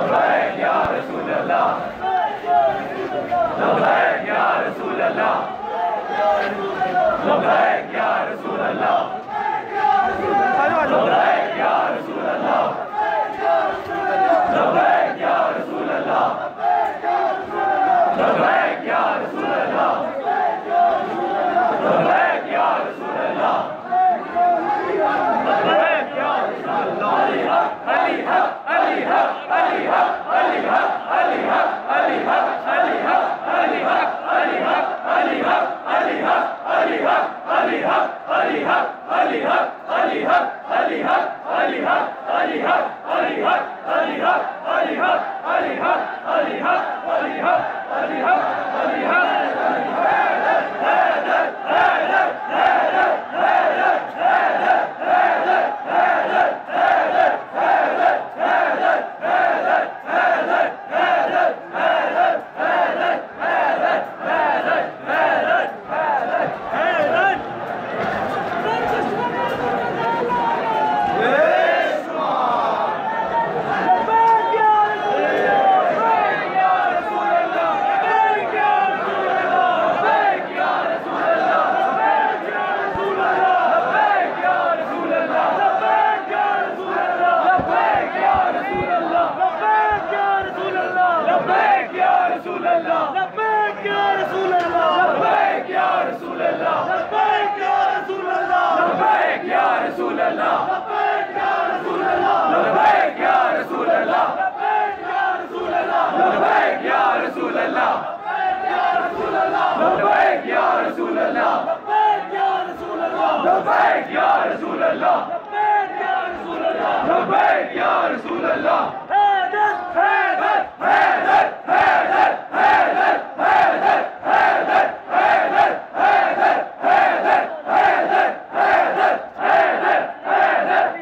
لبیک یا رسول اللہ Ali Haq, Ali Haq, Ali Haq, Ali Haq, Ali Haq, Ali Haq, Ali Haq. Resulallah Lebbeyk ya Resulallah Lebbeyk ya Resulallah Heder Heder Heder Heder Heder Heder Heder Heder Heder Heder Heder Heder Heder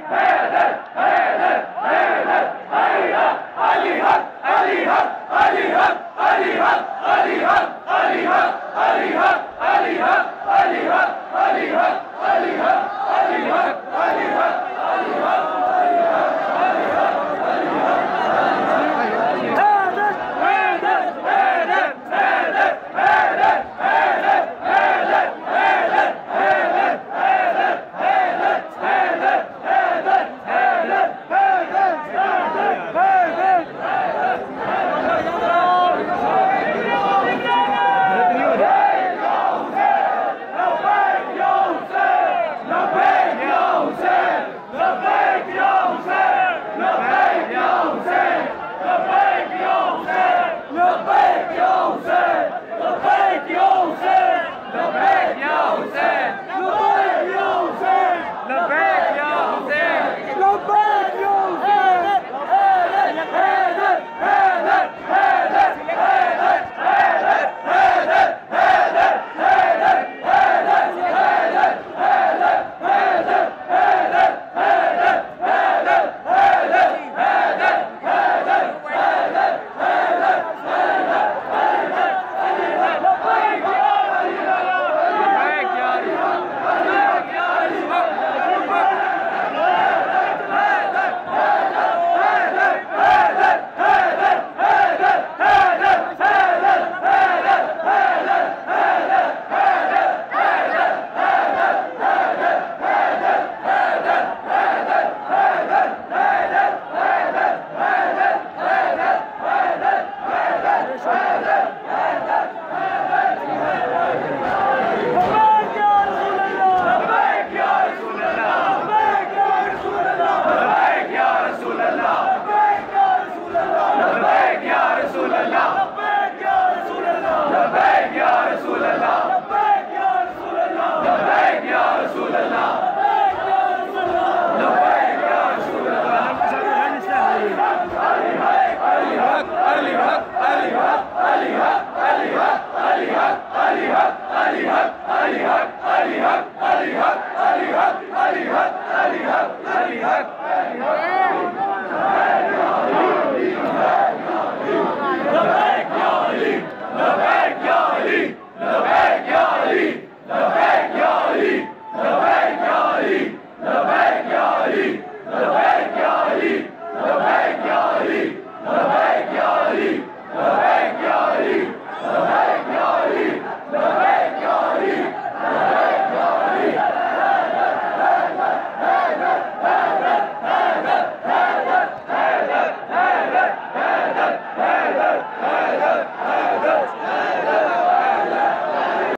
Heder Heder Heder Heder Hayra Ali Hak Ali Hak Ali Hak Ali Hak Ali Hak Ali Hak Ali Hak Ali Hak Campeão Zé!